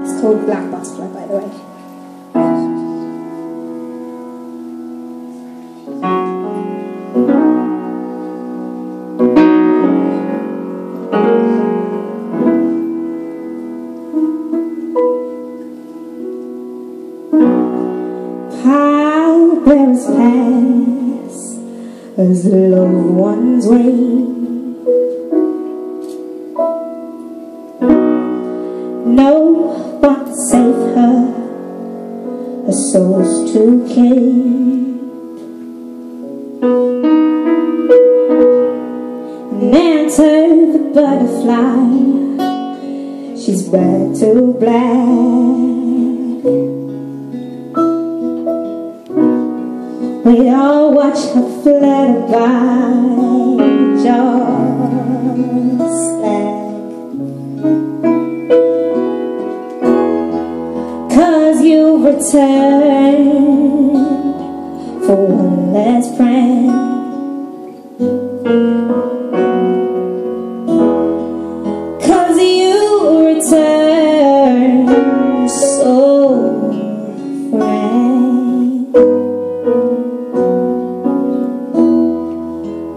It's called Black Butterfly, by the way. Pilgrims pass as loved ones wait. No what to save her, her soul's too keep. And enter the butterfly, she's red to black. We all watch her flutter by, just like returned for one last friend. Cause you returned so frank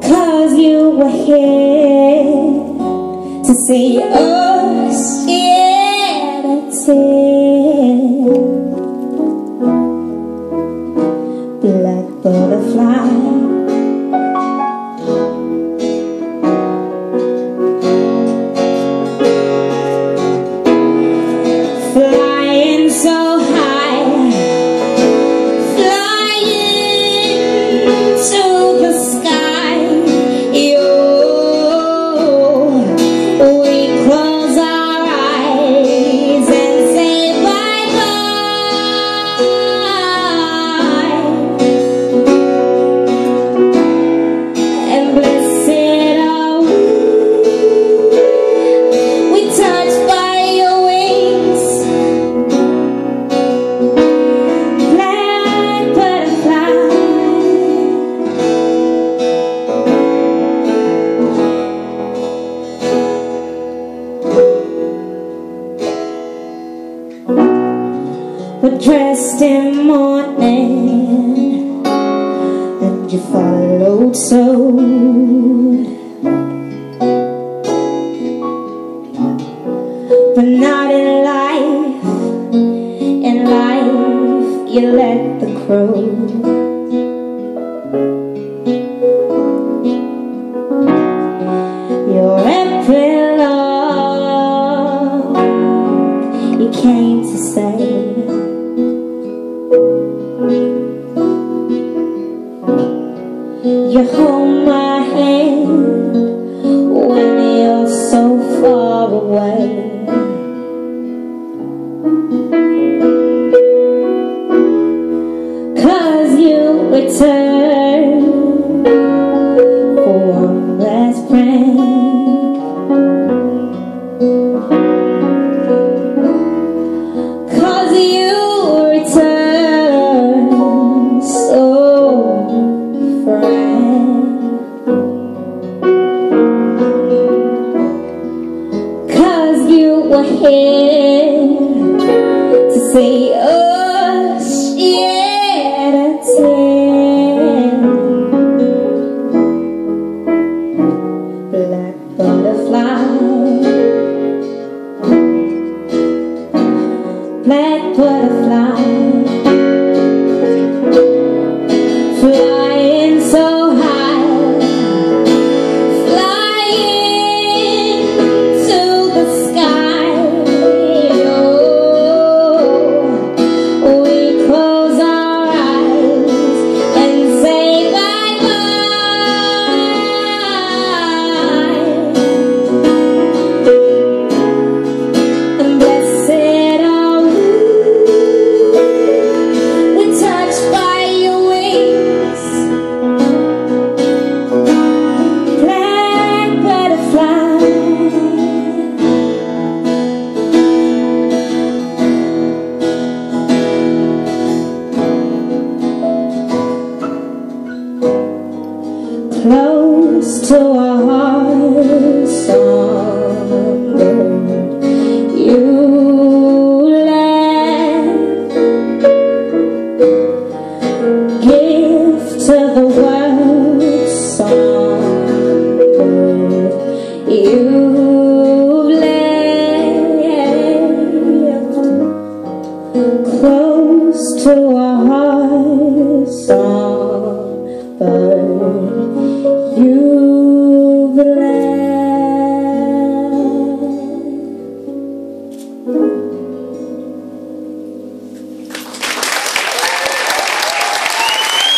Cause you were here to see us, yeah, butterfly. Flying dressed in mourning, and you followed so But not in life, in life, you let the crow. Came to say. Return for one last prank. Cause you return so frank. Cause you were here to see us, oh, butterfly so I stumbled You left Gift to the world Stumbled You left Close to a heart song.